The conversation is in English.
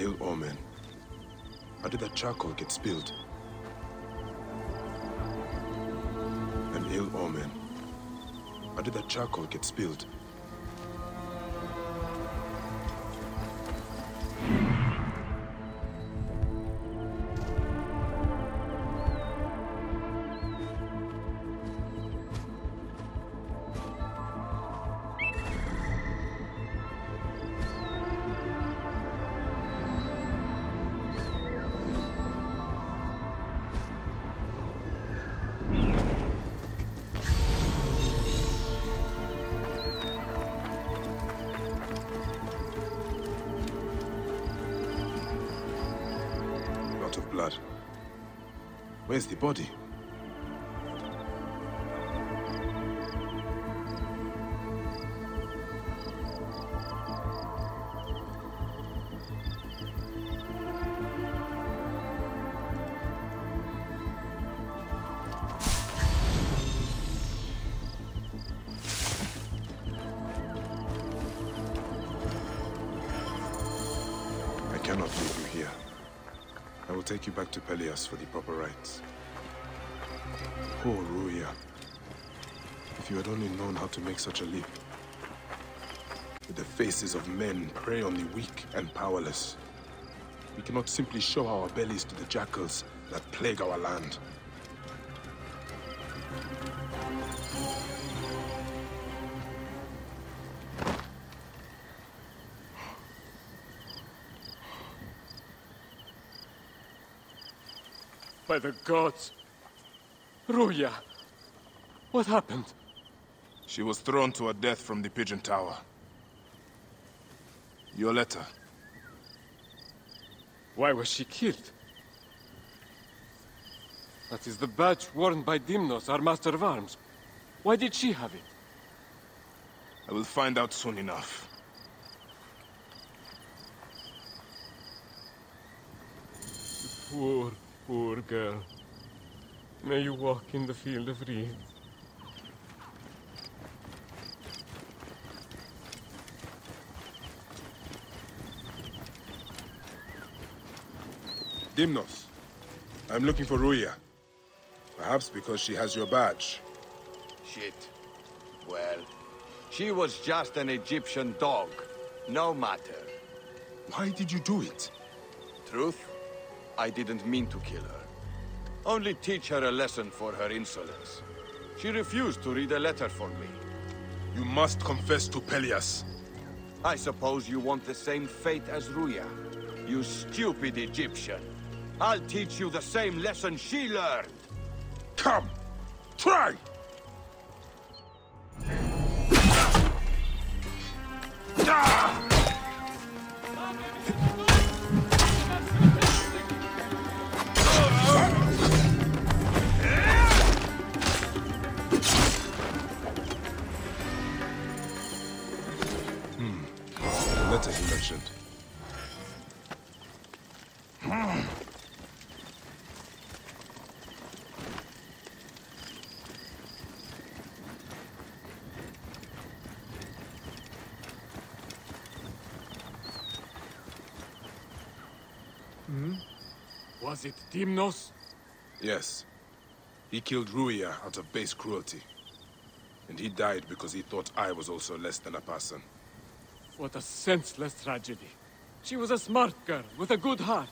ill omen. How did that charcoal get spilled? An ill omen. How did that charcoal get spilled? Blood. Where's the body? I cannot leave you here. I will take you back to Pelias for the proper rites. Poor Ruya. If you had only known how to make such a leap. With the faces of men prey on the weak and powerless. We cannot simply show our bellies to the jackals that plague our land. By the gods! Ruya! What happened? She was thrown to her death from the Pigeon Tower. Your letter. Why was she killed? That is the badge worn by Dimnos, our master of arms. Why did she have it? I will find out soon enough. Poor, poor girl. May you walk in the field of reeds. Dimnos. I'm looking for Ruya. Perhaps because she has your badge. Shit. Well, she was just an Egyptian dog. No matter. Why did you do it? Truth? I didn't mean to kill her. Only teach her a lesson for her insolence. She refused to read a letter for me. You must confess to Pelias. I suppose you want the same fate as Ruya. You stupid Egyptian. I'll teach you the same lesson she learned. Come! Try! Ah! Letter he mentioned. Hmm? Was it Dimnos? Yes. He killed Ruya out of base cruelty. And he died because he thought I was also less than a person. What a senseless tragedy. She was a smart girl with a good heart.